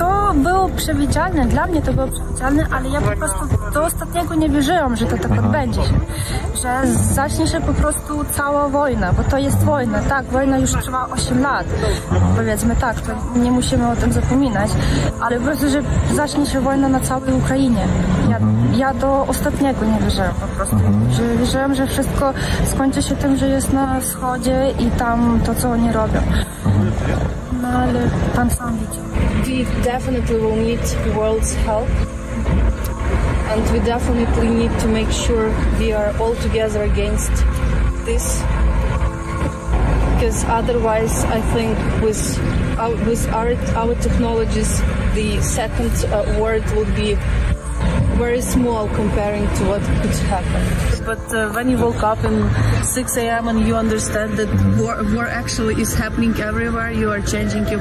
todo to było przewidzialne, dla mnie to było przewidzialne, ale ja po prostu do ostatniego nie wierzyłam, że to tak odbędzie się. Że zacznie się po prostu cała wojna, bo to jest wojna, tak, wojna już trwa 8 lat, powiedzmy tak, to nie musimy o tym zapominać, ale po prostu, że zacznie się wojna na całej Ukrainie. Ja, ja do ostatniego nie wierzyłam po prostu, że wierzyłam, że wszystko skończy się tym, że jest na wschodzie i tam to, co oni robią. No ale pan sam widział. Definitely will need the world's help. And we definitely need to make sure we are all together against this. Because otherwise, I think with our, with our, our technologies, the second uh, world would be very small comparing to what could happen. But uh, when you woke up in 6 a.m. and you understand that war, war actually is happening everywhere, you are changing your